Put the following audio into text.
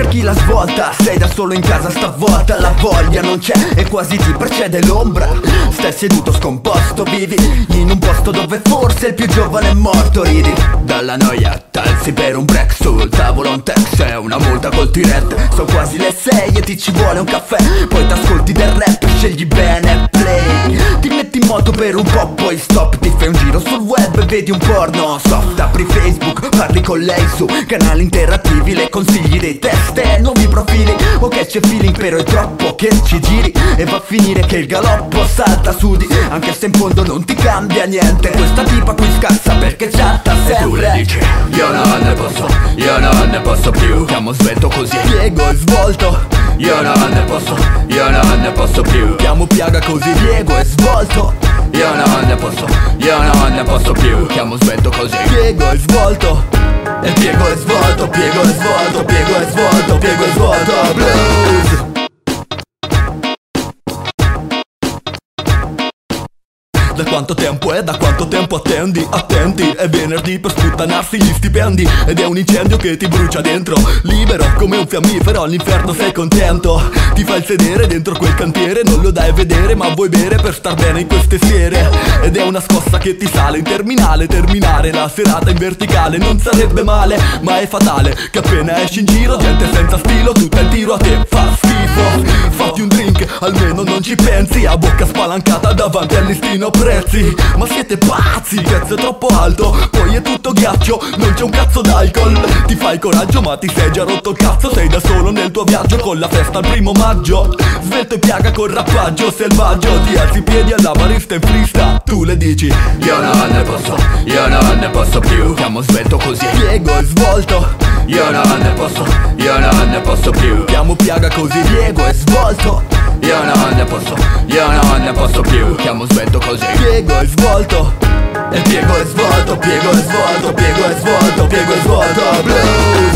cerchi la svolta. Sei da solo in casa stavolta La voglia non c'è e quasi ti precede l'ombra. Stai seduto scomposto, vivi In un posto dove forse il più giovane è morto. Ridi dalla noia, talzi per un break Sul tavolo un text e una multa col tiret Sono quasi le sei e ti ci vuole un caffè. Poi t'ascolti del rap, scegli bene play. Ti metti in moto per un po', poi stop vedi un porno? Soft Apri Facebook, parli con lei su canali interattivi Le consigli dei test e nuovi profili. Ok c'è feeling però è troppo che ci giri E va a finire che il galoppo salta su di Anche se in fondo non ti cambia niente Questa tipa qui scassa perché chatta sempre E tu le dici Io non ne posso, io non ne posso più. Chiamo svelto così. Piego e svolto. Io non ne posso, io non ne posso più. Chiamo piaga così Piego e svolto Io non ne posso, io non ne posso più. Chiamo svelto così. Piego e svolto E piego e svolto, piego e svolto, piego e svolto, Da quanto tempo è? Da quanto tempo attendi? Attenti, è venerdì per sputtanarsi gli stipendi. Ed è un incendio che ti brucia dentro. Libero come un fiammifero all'inferno sei contento. Ti fai sedere dentro quel cantiere Non lo dai a vedere ma vuoi bere per star bene in queste sere. Ed è una scossa che ti sale in terminale. Terminare la serata in verticale non sarebbe male Ma è fatale che appena esci in giro Gente senza stilo, tutta il tiro a te fa schifo almeno non ci pensi A bocca spalancata davanti al listino prezzi. Ma siete pazzi, il prezzo è troppo alto Poi è tutto ghiaccio, non c'è un cazzo d'alcol Ti fai coraggio ma ti sei già rotto il cazzo. Sei da solo nel tuo viaggio con la festa al primo maggio. Svelto e piaga col rappaggio selvaggio. Ti alzi i piedi alla barista in frista. Tu le dici Io non ne posso, io non ne posso più. Chiamo svelto così. Piego e svolto. Io non ne posso, io non ne posso più. Chiamo piaga così. Piego e svolto Io non ne posso, io non ne posso più. Chiamo svelto così. Piego e svolto. E piego e svolto, piego e svolto, piego e svolto, piego e svolto Blues